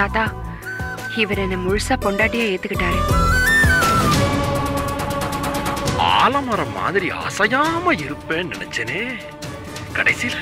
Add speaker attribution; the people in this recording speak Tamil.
Speaker 1: தாத்தா இவர் என்ன முழுசா பொண்டாட்டியா ஏத்துக்கிட்டாரு.
Speaker 2: ஆலமரம் மாதிரி அசையாம இருப்பேன்னு நினைச்சேனே. கடைசியில்